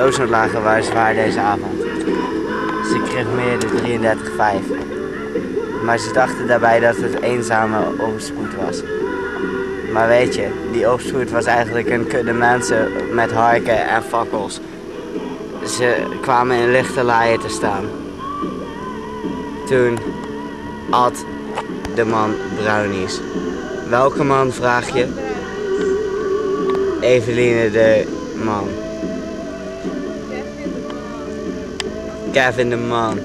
ozonlagen waren zwaar deze avond. Ze kreeg meer de 33,5. Maar ze dachten daarbij dat het eenzame overspoed was. Maar weet je, die overspoed was eigenlijk een kudde mensen met harken en fakkels. Ze kwamen in lichte laaien te staan. Toen at de man brownies. Welke man vraag je? Eveline de man. Kevin de man.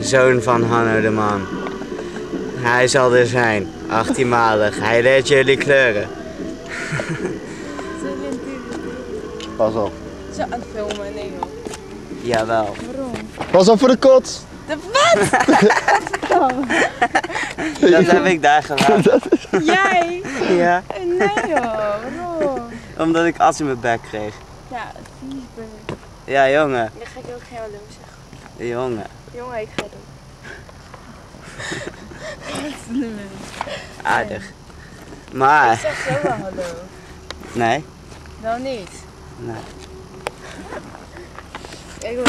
Zoon van Hanno de man. Hij zal er zijn, 18-malig. Hij leert jullie kleuren. Pas op. Zo aan het filmen, nee joh. Jawel. Waarom? Pas op voor de kots. De wat? Dat heb ik daar gedaan. Jij? Ja, Nee joh, waarom? omdat ik as in mijn bek kreeg. Ja, vies ben ik. Ja, jongen. Dan ga ik ook geen hallo zeggen. Jongen. Jongen, ik ga het doen. Aardig. Ik Maar, zeg zo wel hallo. nee. Wel niet. Nee. Ik wil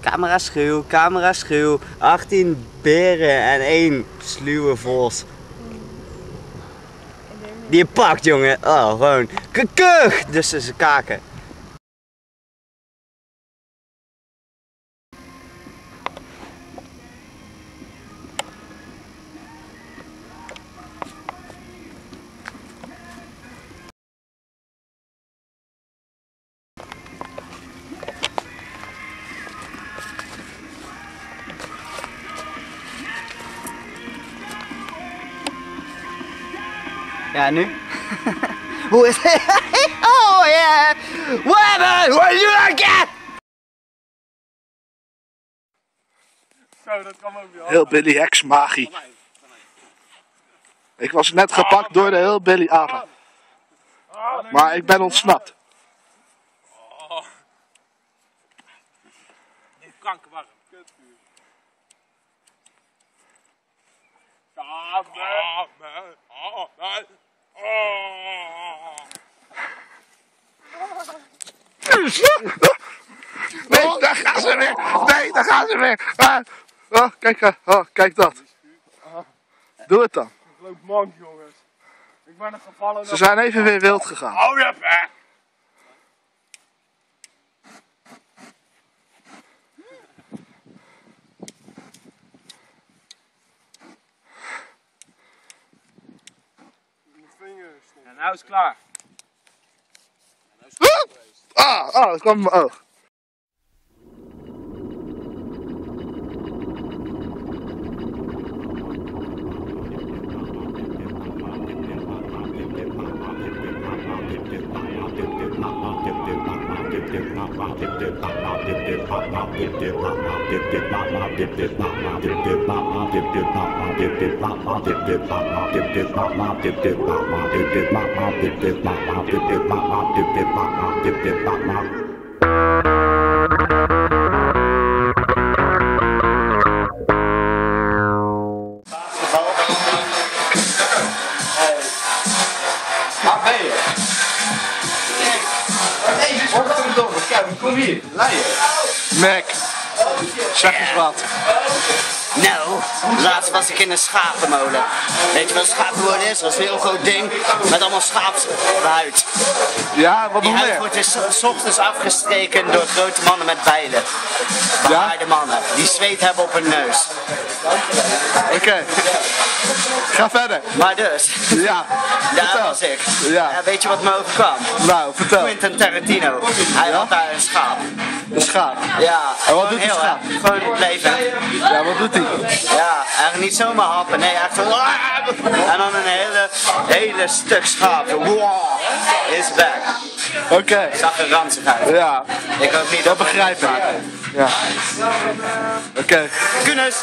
Camera schuw, camera schuw. 18 beren en één sluwe vos. Die je pakt, jongen. Oh, gewoon kekug. Dus ze kaken. Ja, nu? Hoe is het? Oh yeah! Women, what you like Zo, dat kan ook wel. Heel Billy Hex magie. Ik was net gepakt door de heel Billy apen. Maar ik ben ontsnapt. Dit kankerwarm. Kutvuur. Kamer. Oh, nee. Oh. Nee, daar gaan ze weer. Nee, daar gaan ze weer. Ah, oh, kijk, eh, oh, kijk dat. Doe het dan. Ik loop mank, jongens. Ik ben er gevallen. Ze zijn even weer wild gegaan. Oh, ja, hè. Ja, nou is het klaar. Ah, ah, dat kwam in mijn oog. Waar ben je? Nee, godverdomme, Kevin, kom hier, leien. Mac, zeg eens wat. Nou, laatst was ik in een schapenmolen. Weet je wat een schapenmolen is? Dat is een heel groot ding met allemaal schaapshuid. Ja, wat Die nog huid meer? wordt dus s ochtends afgestreken door grote mannen met bijlen. Behaarde mannen, die zweet hebben op hun neus. Oké. Ga verder. Maar dus, Ja, daar vertel. was ik. Ja. En weet je wat me overkwam? Nou, vertel. Quentin Tarantino. Hij had daar een schaap. Een schaap. Ja. En wat doet die heel, schaap? Gewoon leven. Ja, wat doet hij? Ja, eigenlijk niet zomaar happen. Nee, echt zo. En dan een hele, hele stuk schaap. Wow, is back. Oké. Zag er ranzig uit. Ja, Ik hoop niet dat we begrijp het ik. Ja. Oké. Kunus!